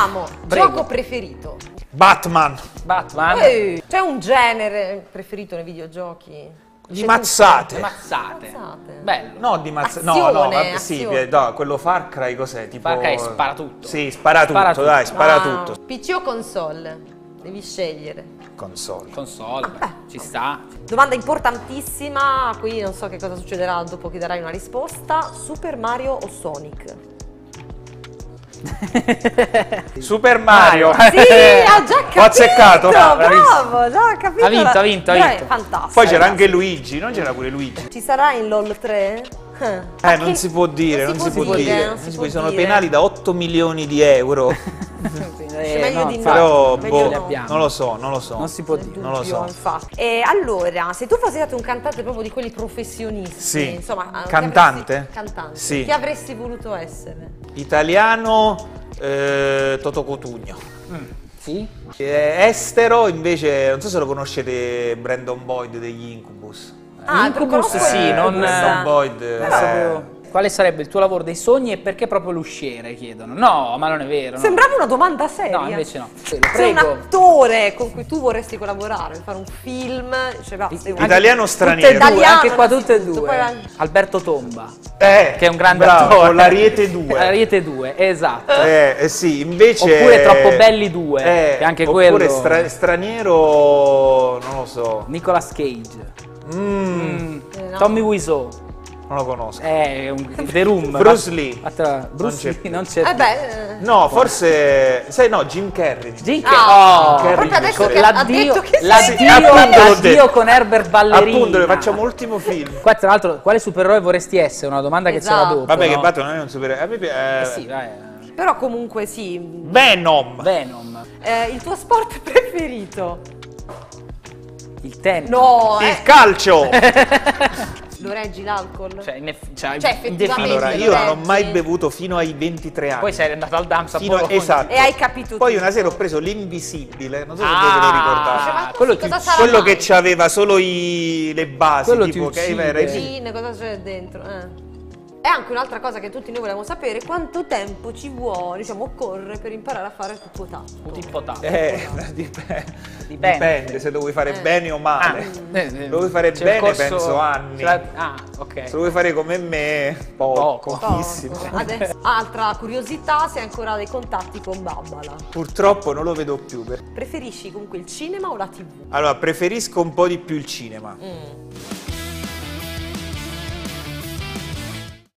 Amo, Prego. gioco preferito. Batman. Batman. Ehi, C'è un genere preferito nei videogiochi? Di mazzate. Le mazzate. Mazzate. Bello. No, di mazzate. No, no, vabbè, sì, no, quello Far Cry cos'è? Tipo... Far Cry spara tutto. Sì, spara, Spara tutto, tutto. dai, spara Ah, tutto. PC o console? Devi scegliere. Console. Console, beh, ci sta. Domanda importantissima, qui non so che cosa succederà dopo che darai una risposta. Super Mario o Sonic? Super Mario. Sì, ha già capito! Ho azzeccato. Bravo, già capito. Ha vinto, ha vinto, ha Dai, vinto. Fantastico. Poi c'era anche Luigi, non c'era pure Luigi? Ci sarà in LOL 3? Eh, non si può dire, non si può dire. non si può Ci sono dire. penali da 8 milioni di euro. Eh, meglio no, di no. Però, meglio boh, no. non lo so, non lo so. Non si può dire. non lo dubbio, so. infatti. E allora, se tu fossi stato un cantante proprio di quelli professionisti, Sì. insomma, eh, Cantante? avresti- cantante. Sì. Chi avresti voluto essere? Italiano, eh, Toto Cotugno. Sì? Eh, estero, invece, non so se lo conoscete, Brandon Boyd degli Incubus. Ah, Incubus sì, non- Brandon eh, Boyd. eh, Quale sarebbe il tuo lavoro dei sogni e perché proprio l'usciere? Chiedono. No, ma non è vero. no. Sembrava una domanda seria. No, invece no. Sì, lo Sei un prego. attore con cui tu vorresti collaborare, fare un film, cioè, va, un- Italiano o Tutte straniero? due, Italiano, anche qua tutte e due. poi Alberto Tomba, Eh, che è un grande bravo, attore. Con l'Ariete 2. Ariete 2, esatto. Eh, eh sì, invece... Oppure Troppo Belli due, che anche oppure quello- stra- straniero, non lo so. Nicolas Cage. Mm, Eh, no. Tommy Wiseau. non lo conosco. È un The Room. Bruce Lee. Aspetta, Bruce Non c'è Lee non c'è. Eh beh, eh, No, forse... Sai, no, Jim Carrey. Jim Ah, oh, proprio adesso che ha l'addio, detto che l'addio, l'addio con Herbert Ballerina. Appunto, facciamo l'ultimo film. Qua tra l'altro, quale supereroe vorresti essere? Una domanda che c'era Esatto. dopo. Vabbè, no? che Batman non è un super... A me pi- eh, Eh sì, vai. però comunque sì. Venom. Venom. Eh, il tuo sport preferito? Il tennis. No, Il eh, calcio. lo reggi l'alcol? Cioè, in eff- cioè, Cioè, effettivamente- indefinito. Allora, lo io non ho mai bevuto fino ai 23 anni. Poi sei andato al Dams a Fino Bologna. esatto. E hai capito Poi tutto. una sera ho preso l'invisibile, non so se Ah, voi ve lo ricordate. Diceva, Ah, quello cosa ti- sarà Quello mai? che aveva solo i- le basi, Quello ti tipo che uccide. era Gin, cosa c'è dentro? Eh. E anche un'altra cosa che tutti noi volevamo sapere, quanto tempo ci vuole, diciamo, occorre per imparare a fare? Un tipo tatto. Eh, dipende. Dipende. Dipende se lo vuoi fare Eh. bene o male. Ah, eh, eh, Lo vuoi fare c'è il bene, corso- penso anni. la- Ah, ok. Se lo vuoi fare come me, poco, Poco. pochissimo. Poco. Adesso, altra curiosità, se hai ancora dei contatti con Babbala. Purtroppo non lo vedo più. per- Preferisci comunque il cinema o la tv? Allora, preferisco un po' di più il cinema. Mm.